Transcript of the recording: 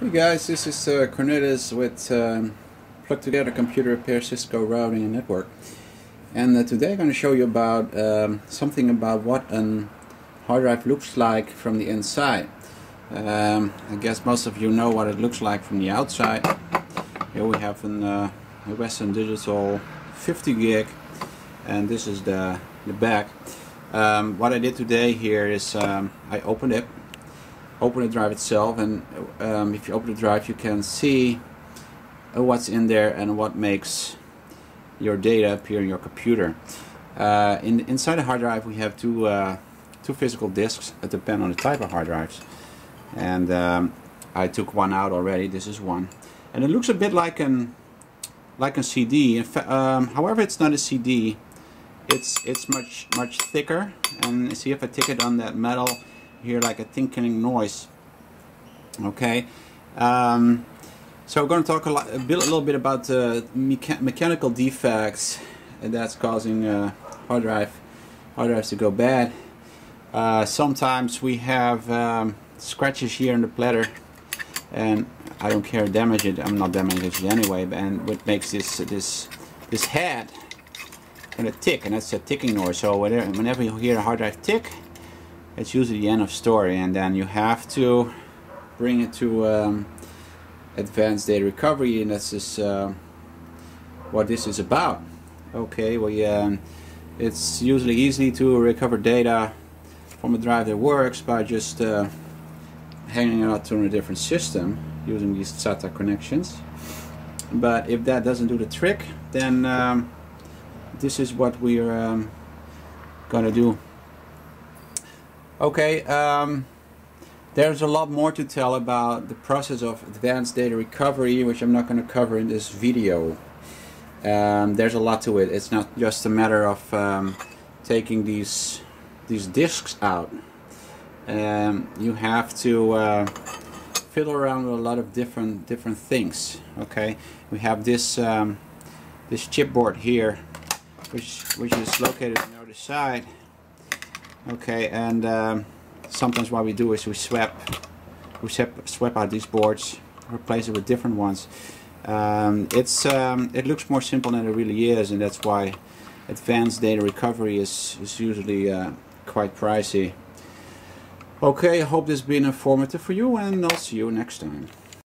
Hey guys, this is uh, with um, Plug Together Computer Repair Cisco Routing and Network. And uh, today I'm going to show you about um, something about what a hard drive looks like from the inside. Um, I guess most of you know what it looks like from the outside. Here we have an, uh, a Western Digital 50 gig and this is the, the back. Um, what I did today here is um, I opened it open the drive itself and um, if you open the drive you can see uh, what's in there and what makes your data appear in your computer. Uh, in, inside the hard drive we have two, uh, two physical disks that depend on the type of hard drives and um, I took one out already, this is one and it looks a bit like an like a CD. Um, however, it's not a CD. It's it's much much thicker. And see if I tick it on that metal, hear like a tinkling noise. Okay. Um, so we're going to talk a, lot, a, bit, a little bit about the mecha mechanical defects and that's causing uh, hard drive hard drives to go bad. Uh, sometimes we have um, scratches here in the platter and I don't care damage it I'm not damaging it anyway and what makes this this this head kind of tick and that's a ticking noise so whenever you hear a hard drive tick it's usually the end of story and then you have to bring it to um, advanced data recovery and that's just, uh, what this is about. Okay well yeah it's usually easy to recover data from a drive that works by just uh, hanging out to a different system using these SATA connections. But if that doesn't do the trick then um, this is what we're um, gonna do okay um, there's a lot more to tell about the process of advanced data recovery which I'm not going to cover in this video. Um, there's a lot to it. It's not just a matter of um, taking these these disks out. Um, you have to uh, fiddle around with a lot of different different things okay? We have this um, this chipboard here which which is located on the other side okay and um, sometimes what we do is we swap we swap, out these boards replace it with different ones um, it's um, it looks more simple than it really is and that's why advanced data recovery is, is usually uh, quite pricey Okay, I hope this has been informative for you and I'll see you next time.